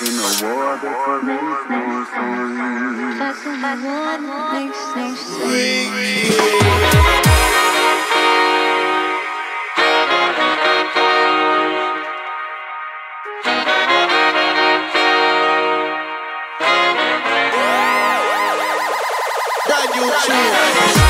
in the war before makes no sense. That you choose.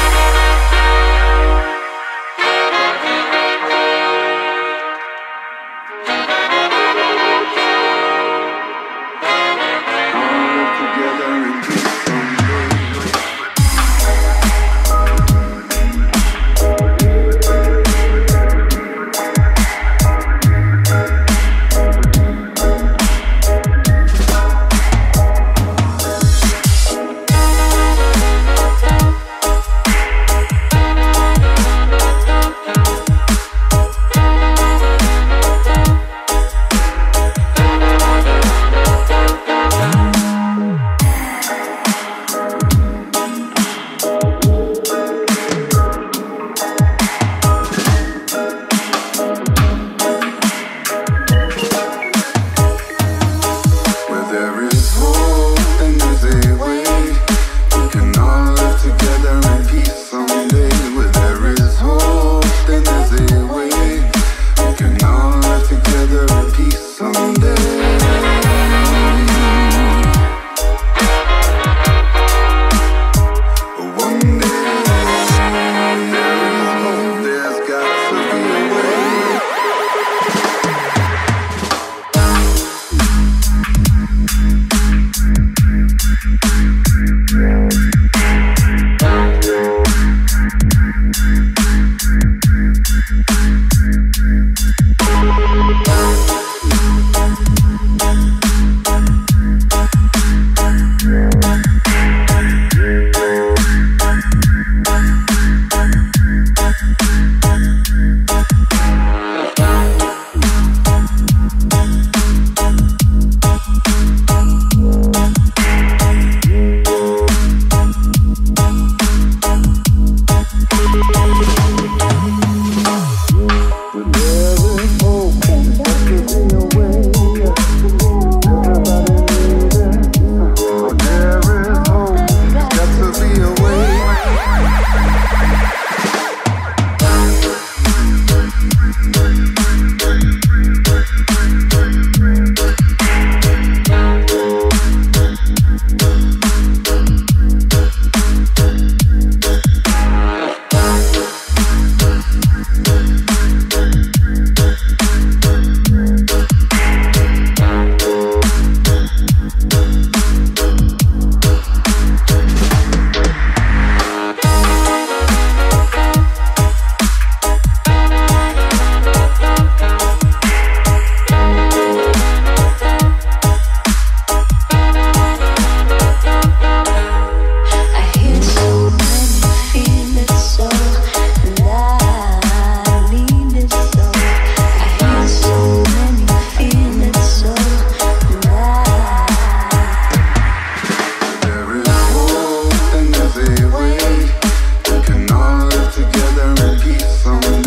peace on